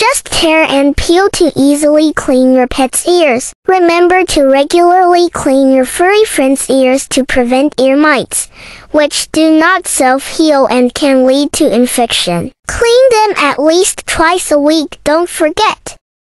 Just tear and peel to easily clean your pet's ears. Remember to regularly clean your furry friend's ears to prevent ear mites, which do not self-heal and can lead to infection. Clean them at least twice a week, don't forget.